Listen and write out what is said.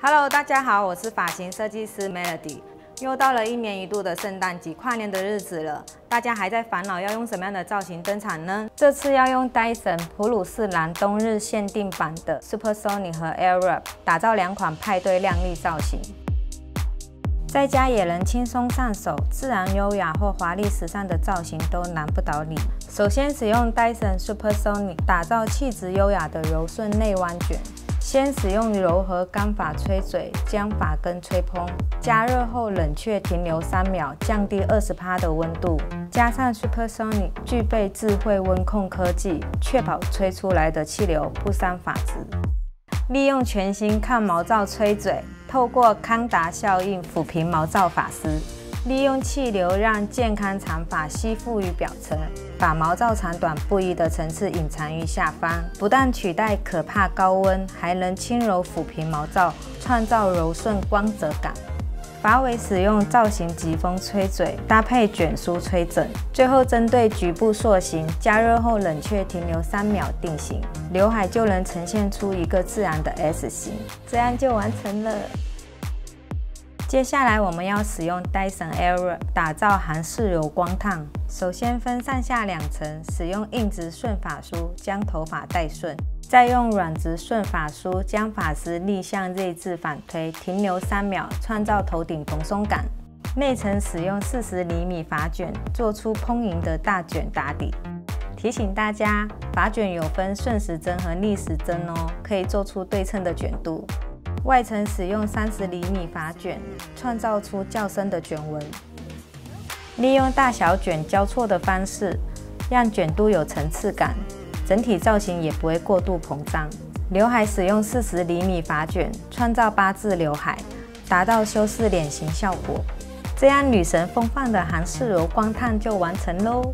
Hello，大家好，我是发型设计师 Melody。又到了一年一度的圣诞节跨年的日子了，大家还在烦恼要用什么样的造型登场呢？这次要用 Dyson 普鲁士蓝冬日限定版的 Super Sonic 和 Airwrap 打造两款派对靓丽造型，在家也能轻松上手，自然优雅或华丽时尚的造型都难不倒你。首先使用戴森 Super Sonic 打造气质优雅的柔顺内弯卷。先使用柔和干发吹嘴，将发根吹蓬，加热后冷却停留三秒，降低二十帕的温度。加上 Supersonic 具备智慧温控科技，确保吹出来的气流不伤发质。利用全新抗毛躁吹嘴，透过康达效应抚平毛躁发丝。利用气流让健康长发吸附于表层，把毛躁长短不一的层次隐藏于下方。不但取代可怕高温，还能轻柔抚平毛躁，创造柔顺光泽感。发尾使用造型疾风吹嘴，搭配卷梳吹整。最后针对局部塑形，加热后冷却停留三秒定型，刘海就能呈现出一个自然的 S 型，这样就完成了。接下来我们要使用 Dyson Air 打造韩式柔光烫。首先分上下两层，使用硬直顺发梳将头发带顺，再用软直顺发梳将发丝逆向内置反推，停留三秒，创造头顶蓬松感。内层使用四十厘米发卷，做出蓬盈的大卷打底。提醒大家，发卷有分顺时针和逆时针哦，可以做出对称的卷度。外层使用三十厘米发卷，创造出较深的卷纹。利用大小卷交错的方式，让卷度有层次感，整体造型也不会过度膨胀。刘海使用四十厘米发卷，创造八字刘海，达到修饰脸型效果。这样女神风范的韩式柔光烫就完成喽！